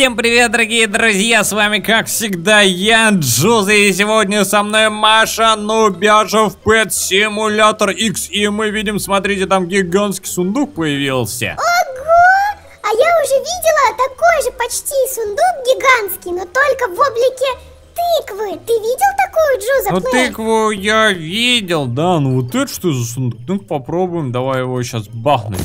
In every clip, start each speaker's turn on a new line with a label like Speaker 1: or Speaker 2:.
Speaker 1: Всем привет, дорогие друзья, с вами, как всегда, я, Джуза, и сегодня со мной Маша Нубяшев Пэт Симулятор X, и мы видим, смотрите, там гигантский сундук появился.
Speaker 2: Ого! А я уже видела такой же почти сундук гигантский, но только в облике тыквы. Ты видел такую, Джуза?
Speaker 1: Ну, тыкву я видел, да, ну вот это что за сундук? Ну, попробуем, давай его сейчас бахнуть.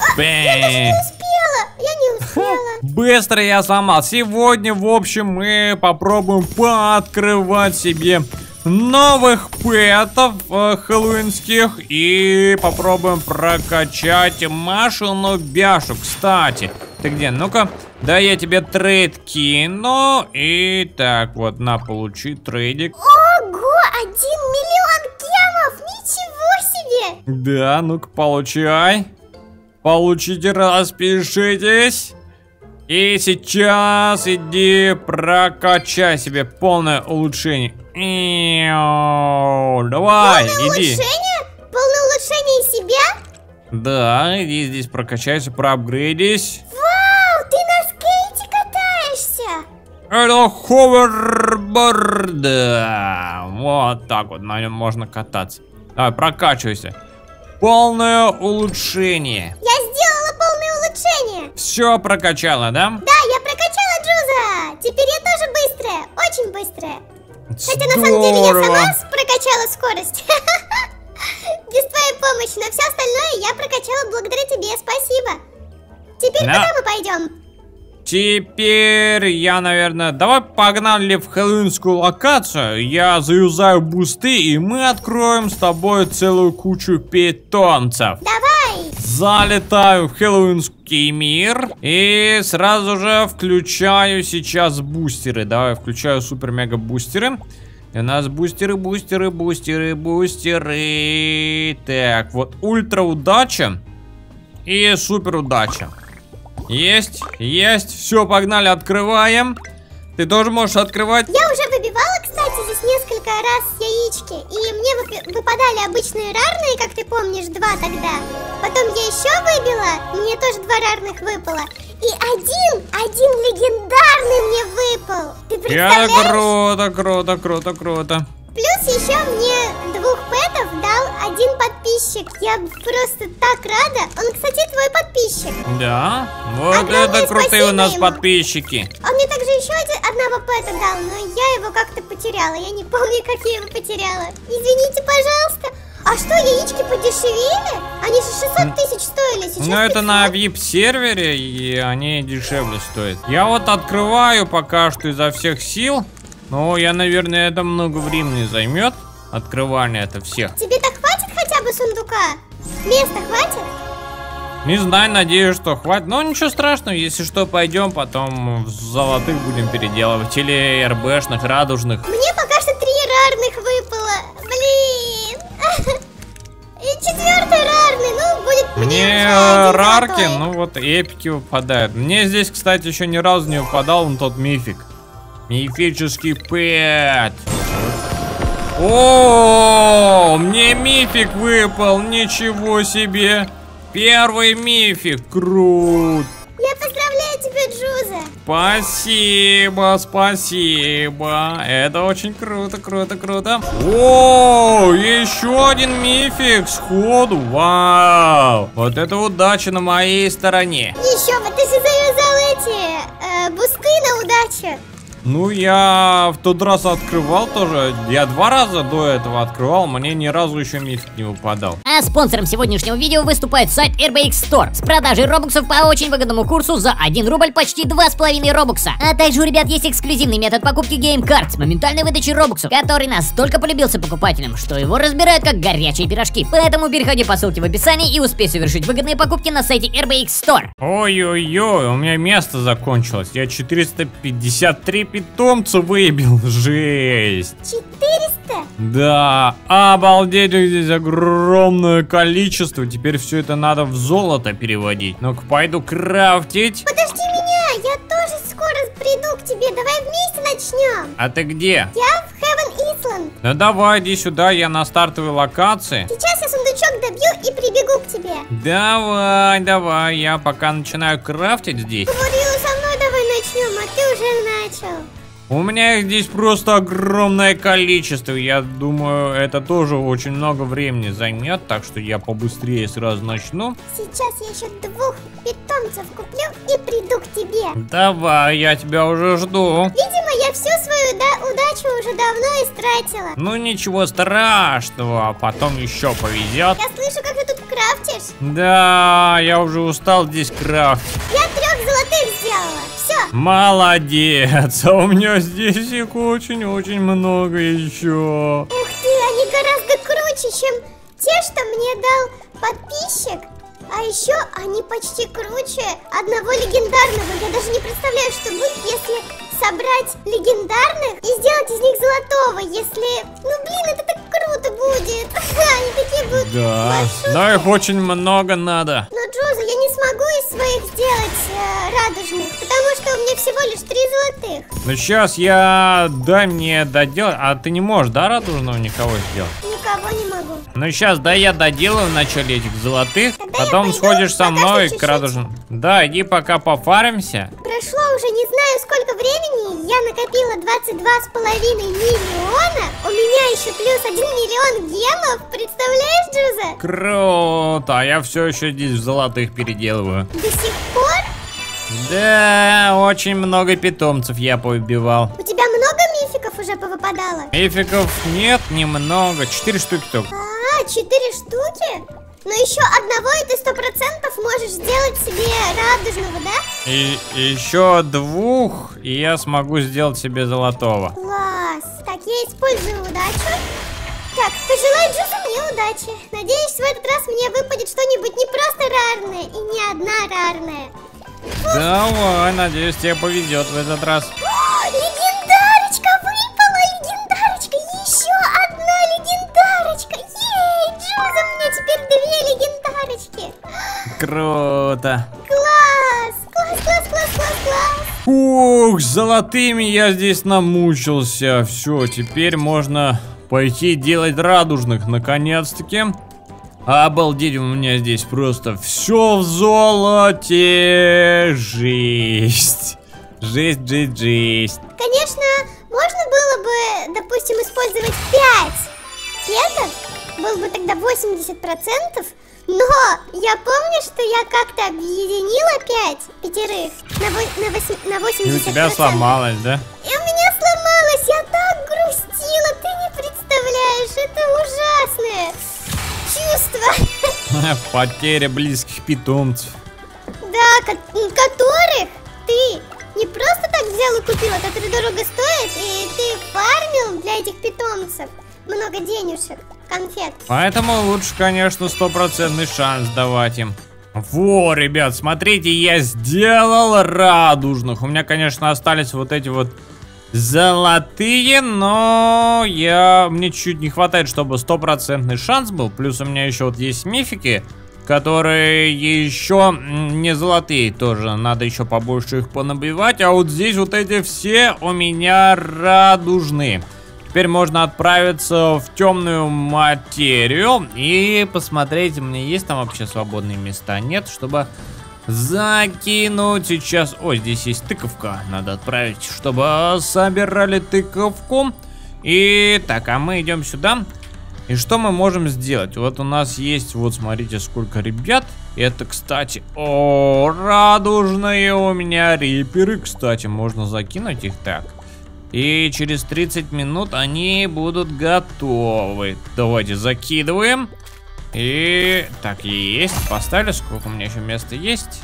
Speaker 2: А, я даже не успела, я не успела.
Speaker 1: Быстро я сломал. Сегодня, в общем, мы попробуем пооткрывать себе новых пэтов э, хэллоуинских и попробуем прокачать Машу Бяшу. Кстати, ты где? Ну-ка, да я тебе трейд кину. И так, вот, на, получи трейдик.
Speaker 2: Ого, один миллион гемов, ничего себе!
Speaker 1: Да, ну-ка, получай. Получите, распишитесь. И сейчас иди прокачай себе полное улучшение. Давай,
Speaker 2: полное
Speaker 1: иди.
Speaker 2: улучшение? Полное улучшение себя?
Speaker 1: Да, иди здесь прокачайся, проапгрейдись.
Speaker 2: Вау, ты на скейте катаешься?
Speaker 1: Это ховерборд. Вот так вот на нем можно кататься. Давай, прокачивайся. Полное улучшение.
Speaker 2: Я сделала полное улучшение.
Speaker 1: Все прокачала, да?
Speaker 2: Да, я прокачала Джуза. Теперь я тоже быстрая, очень быстрая. Хотя на самом деле я сама прокачала скорость. Без твоей помощи, но все остальное я прокачала благодаря тебе, спасибо. Теперь да. куда мы пойдем?
Speaker 1: Теперь я, наверное, давай погнали в хэллоуинскую локацию. Я заюзаю бусты, и мы откроем с тобой целую кучу питомцев.
Speaker 2: Давай!
Speaker 1: Залетаю в хэллоуинский мир и сразу же включаю сейчас бустеры. Давай, включаю супер-мега бустеры. У нас бустеры, бустеры, бустеры, бустеры. Так, вот ультра удача и супер удача. Есть, есть. Все, погнали, открываем. Ты тоже можешь открывать.
Speaker 2: Я уже несколько раз яички. И мне выпадали обычные рарные, как ты помнишь, два тогда. Потом я еще выбила, мне тоже два рарных выпало. И один, один легендарный мне выпал. Ты представляешь?
Speaker 1: Это круто, круто, круто, круто.
Speaker 2: Плюс еще мне двух пэтов дал один подписчик. Я просто так рада. Он, кстати, твой подписчик.
Speaker 1: Да? Вот Огромное это крутые у нас ему. подписчики.
Speaker 2: Он мне также еще один, одного пэта дал, но я его как-то потеряла. Я не помню, как я его потеряла. Извините, пожалуйста. А что, яички подешевели? Они же 600 тысяч стоили сейчас.
Speaker 1: Ну, это на VIP-сервере, и они дешевле стоят. Я вот открываю пока что изо всех сил. Ну, я, наверное, это много времени займет. Открывание это всех.
Speaker 2: Тебе так хватит хотя бы сундука? Места хватит?
Speaker 1: Не знаю, надеюсь, что хватит. Но ничего страшного, если что, пойдем потом в золотых будем переделывать. Или РБшных, радужных.
Speaker 2: Мне пока что три рарных выпало. Блин. И четвертый рарный, ну, будет
Speaker 1: мне, мне рарки, золотой. ну вот эпики выпадают. Мне здесь, кстати, еще ни разу не выпадал он тот мифик. Мифический пэт. О, мне мифик выпал, ничего себе. Первый мифик, крут.
Speaker 2: Я поздравляю тебя, Джуза.
Speaker 1: Спасибо, спасибо. Это очень круто, круто, круто. О, еще один мифик сходу. Вау. Вот это удача на моей стороне.
Speaker 2: Еще бы, ты завязал эти э, бусты на удачу.
Speaker 1: Ну, я в тот раз открывал тоже. Я два раза до этого открывал, мне ни разу еще мифик не выпадал.
Speaker 3: А спонсором сегодняшнего видео выступает сайт RBX Store с продажей робоксов по очень выгодному курсу за 1 рубль почти 2,5 робокса. А также у ребят есть эксклюзивный метод покупки Game Card с моментальной выдачей робоксов, который настолько полюбился покупателям, что его разбирают как горячие пирожки. Поэтому переходи по ссылке в описании и успей совершить выгодные покупки на сайте RBX Store.
Speaker 1: Ой-ой-ой, у меня место закончилось. Я 453 питомца выбил. Жесть.
Speaker 2: 400?
Speaker 1: Да, обалдеть, здесь огромное количество. Теперь все это надо в золото переводить. Ну-ка, пойду крафтить.
Speaker 2: Подожди меня, я тоже скоро приду к тебе. Давай вместе начнем.
Speaker 1: А ты где?
Speaker 2: Я в Heaven Island.
Speaker 1: Ну давай, иди сюда, я на стартовой локации.
Speaker 2: Сейчас я сундучок добью и прибегу к тебе.
Speaker 1: Давай, давай, я пока начинаю крафтить здесь.
Speaker 2: Говорила,
Speaker 1: У меня их здесь просто огромное количество. Я думаю, это тоже очень много времени займет, так что я побыстрее сразу начну.
Speaker 2: Сейчас я еще двух питомцев куплю и приду к тебе.
Speaker 1: Давай, я тебя уже жду.
Speaker 2: Видимо, я всю свою да- удачу уже давно истратила.
Speaker 1: Ну ничего страшного, потом еще повезет.
Speaker 2: Я слышу, как ты тут крафтишь.
Speaker 1: Да, я уже устал здесь крафтить.
Speaker 2: Я трех золотых сделала.
Speaker 1: Молодец, а у меня здесь их очень-очень много еще.
Speaker 2: Ух ты, они гораздо круче, чем те, что мне дал подписчик. А еще они почти круче одного легендарного. Я даже не представляю, что будет, если собрать легендарных и сделать из них золотого. Если... Ну, блин, это так круто будет. Они такие будут
Speaker 1: Да,
Speaker 2: большие.
Speaker 1: но их очень много надо.
Speaker 2: Но, Джоза, я не смогу из своих сделать э, радужных, потому что у меня всего лишь три золотых.
Speaker 1: Ну сейчас я... Дай мне доделать. А ты не можешь, да, радужного никого сделать?
Speaker 2: Никого не могу.
Speaker 1: Ну сейчас, да, я доделаю вначале этих золотых,
Speaker 2: Тогда
Speaker 1: потом сходишь со
Speaker 2: пока что
Speaker 1: мной к радужным. Да, иди пока пофаримся.
Speaker 2: Прошло уже не знаю времени, я накопила 22,5 миллиона, у меня еще плюс 1 миллион гемов, представляешь, Джуза?
Speaker 1: Круто, а я все еще здесь в золотых переделываю.
Speaker 2: До сих пор?
Speaker 1: Да, очень много питомцев я поубивал.
Speaker 2: У тебя много мификов уже повыпадало?
Speaker 1: Мификов нет, немного, четыре штуки только.
Speaker 2: А, 4 штуки? Но еще одного и ты сто процентов можешь сделать себе радужного, да?
Speaker 1: И еще двух, и я смогу сделать себе золотого.
Speaker 2: Класс! Так, я использую удачу. Так, пожелай Джузу мне удачи. Надеюсь, в этот раз мне выпадет что-нибудь не просто рарное и не одна рарная.
Speaker 1: Давай, надеюсь, тебе повезет в этот раз. Круто.
Speaker 2: Класс! Класс, класс, класс, класс, класс!
Speaker 1: Ух, с золотыми я здесь намучился. Все, теперь можно пойти делать радужных, наконец-таки. Обалдеть, у меня здесь просто все в золоте. Жесть. Жесть, жесть, жесть.
Speaker 2: Конечно, можно было бы, допустим, использовать 5 петов, было бы тогда 80%, но я помню, что я как-то объединила 5 пятерых на, во- на, на 80%.
Speaker 1: И у тебя сломалось, да?
Speaker 2: И у меня сломалось, я так грустила, ты не представляешь, это ужасное чувство.
Speaker 1: Потеря близких питомцев.
Speaker 2: Да, которых ты не просто так взял и купил, а которые дорого стоят, и ты фармил для этих питомцев много денежек, конфет.
Speaker 1: Поэтому лучше, конечно, стопроцентный шанс давать им. Во, ребят, смотрите, я сделал радужных. У меня, конечно, остались вот эти вот золотые, но я мне чуть не хватает, чтобы стопроцентный шанс был. Плюс у меня еще вот есть мифики, которые еще не золотые тоже. Надо еще побольше их понабивать. А вот здесь вот эти все у меня радужные. Теперь можно отправиться в темную материю и посмотреть, мне есть там вообще свободные места. Нет, чтобы закинуть сейчас... Ой, здесь есть тыковка. Надо отправить, чтобы собирали тыковку. И так, а мы идем сюда. И что мы можем сделать? Вот у нас есть, вот смотрите, сколько ребят. Это, кстати, о, радужные у меня риперы. Кстати, можно закинуть их так. И через 30 минут они будут готовы. Давайте закидываем. И так, есть. Поставили, сколько у меня еще места есть.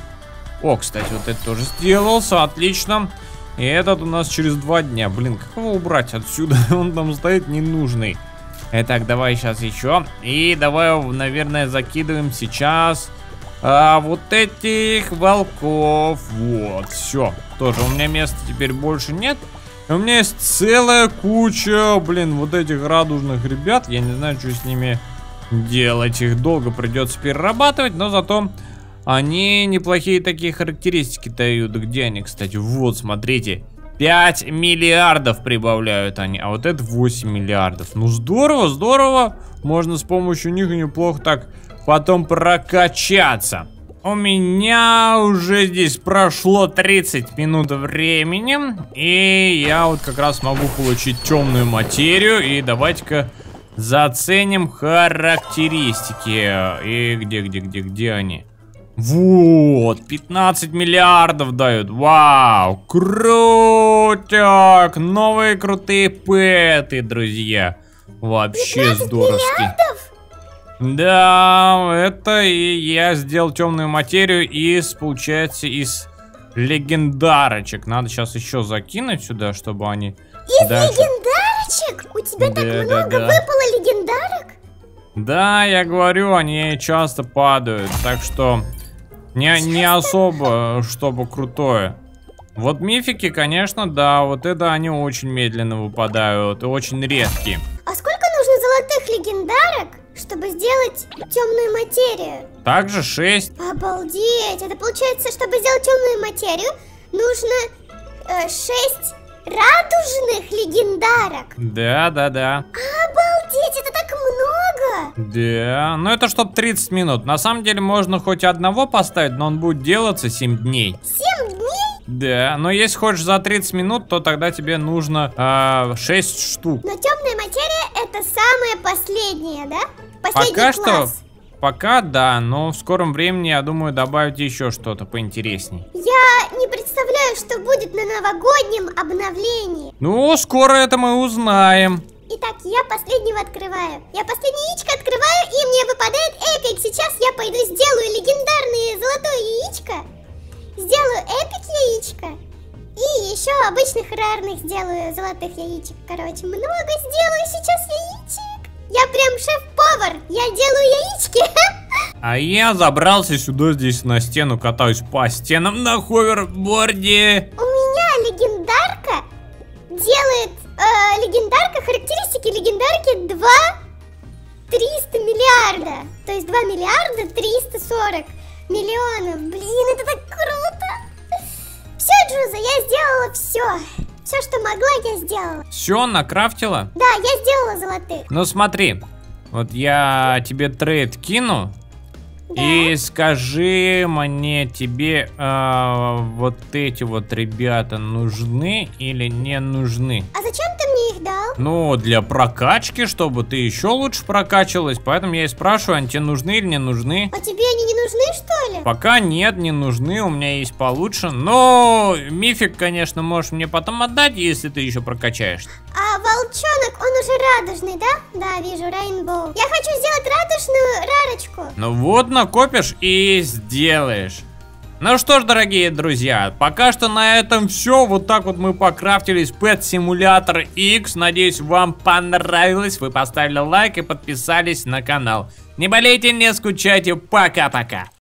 Speaker 1: О, кстати, вот это тоже сделался, отлично. И этот у нас через два дня. Блин, как его убрать отсюда? Он там стоит ненужный. Итак, давай сейчас еще. И давай, наверное, закидываем сейчас а, вот этих волков. Вот, все. Тоже у меня места теперь больше нет. И у меня есть целая куча, блин, вот этих радужных ребят. Я не знаю, что с ними делать. Их долго придется перерабатывать, но зато они неплохие такие характеристики дают. Где они, кстати? Вот, смотрите. 5 миллиардов прибавляют они, а вот это 8 миллиардов. Ну здорово, здорово. Можно с помощью них неплохо так потом прокачаться. У меня уже здесь прошло 30 минут времени, и я вот как раз могу получить темную материю, и давайте-ка заценим характеристики. И где, где, где, где они? Вот, 15 миллиардов дают. Вау, крутяк. Новые крутые пэты, друзья. Вообще здоровски.
Speaker 2: Миллиардов?
Speaker 1: Да, это и я сделал темную материю из, получается, из легендарочек. Надо сейчас еще закинуть сюда, чтобы они
Speaker 2: Из
Speaker 1: дальше-
Speaker 2: легендарочек? У тебя так
Speaker 1: Да,
Speaker 2: много
Speaker 1: да, да.
Speaker 2: выпало легендарок?
Speaker 1: Да, я говорю, они часто падают, так что не, не особо, чтобы крутое. Вот мифики, конечно, да, вот это они очень медленно выпадают и очень редкие.
Speaker 2: А сколько нужно золотых легендарок, чтобы сделать темную материю?
Speaker 1: Также 6.
Speaker 2: Обалдеть! Это получается, чтобы сделать темную материю, нужно 6 радужных легендарок.
Speaker 1: Да, да, да.
Speaker 2: Обалдеть, это так много!
Speaker 1: Да, ну это чтоб 30 минут. На самом деле можно хоть одного поставить, но он будет делаться 7 дней.
Speaker 2: 7 дней?
Speaker 1: Да, но если хочешь за 30 минут, то тогда тебе нужно 6 штук.
Speaker 2: Но темная материя это самое последнее, да? Последний
Speaker 1: Пока что,
Speaker 2: класс.
Speaker 1: пока да, но в скором времени, я думаю, добавить еще что-то поинтересней.
Speaker 2: Я не представляю, что будет на новогоднем обновлении.
Speaker 1: Ну, скоро это мы узнаем.
Speaker 2: Итак, я последнего открываю. Я последнее яичко открываю, и мне выпадает эпик. Сейчас я пойду сделаю легендарное золотое яичко. Сделаю эпик яичко. И еще обычных рарных сделаю золотых яичек. Короче, много сделаю сейчас яичек. Я прям шеф-повар. Я делаю яички.
Speaker 1: А я забрался сюда, здесь на стену, катаюсь по стенам на ховерборде.
Speaker 2: У меня легендарка делает э, легендарка, характеристики легендарки 2 300 миллиарда. То есть 2 миллиарда 340 миллионов. Блин, это так круто. Все, Джуза, я сделала все. Все, что могла, я сделала.
Speaker 1: Все, накрафтила?
Speaker 2: Да, я сделала золотых.
Speaker 1: Ну смотри, вот я тебе трейд кину. И скажи мне, тебе э, вот эти вот ребята нужны или не нужны?
Speaker 2: А зачем дал?
Speaker 1: Ну, для прокачки, чтобы ты еще лучше прокачивалась. Поэтому я и спрашиваю, они тебе нужны или не нужны?
Speaker 2: А тебе они не нужны, что ли?
Speaker 1: Пока нет, не нужны, у меня есть получше. Но мифик, конечно, можешь мне потом отдать, если ты еще прокачаешь.
Speaker 2: А волчонок, он уже радужный, да? Да, вижу, Рейнбоу. Я хочу сделать радужную рарочку.
Speaker 1: Ну вот, накопишь и сделаешь. Ну что ж, дорогие друзья, пока что на этом все. Вот так вот мы покрафтились Pet Simulator X. Надеюсь, вам понравилось. Вы поставили лайк и подписались на канал. Не болейте, не скучайте. Пока-пока.